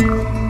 Música